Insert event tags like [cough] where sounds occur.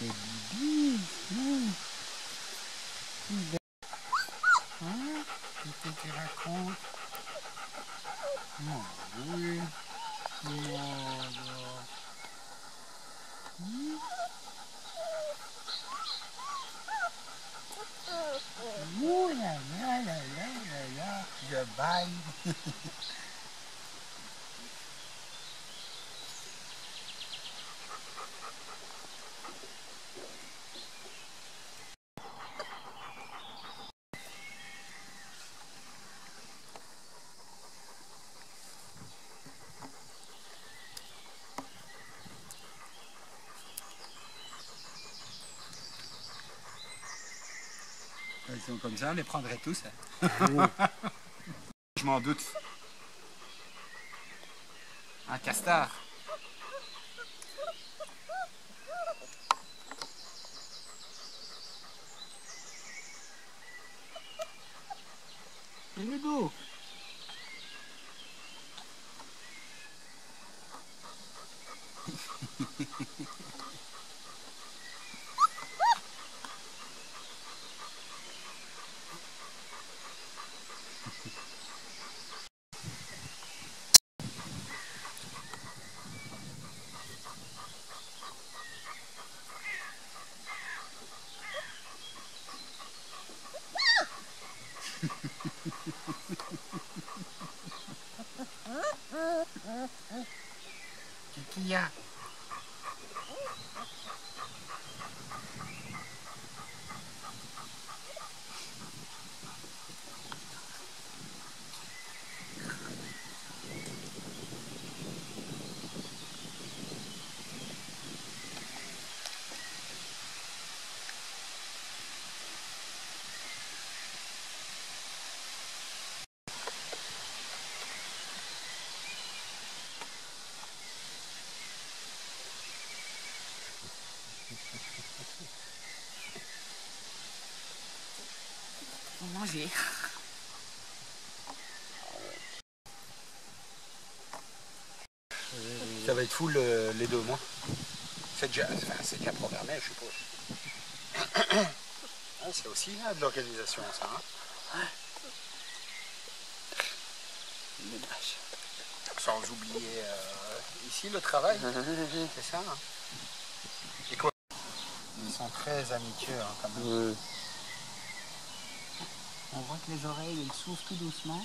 des bibis. Mmh. Hein Qu'est-ce que tu racontes Non, oui. Non, non. Hmm Ouh là là là là là là, je sont comme ça, on les prendrait tous. hein. [laughs] Je m'en doute. Un castard. Il est beau. [laughs] Kia. Pour manger. Ça va être full euh, les deux mois. C'est déjà, enfin, c'est déjà programmé, je suppose. [coughs] Ah, c'est aussi là, de l'organisation, ça. hein. Sans oublier euh, ici le travail. [laughs] C'est ça. hein. Sont très amitieux hein, quand même. On voit que les oreilles elles s'ouvrent tout doucement.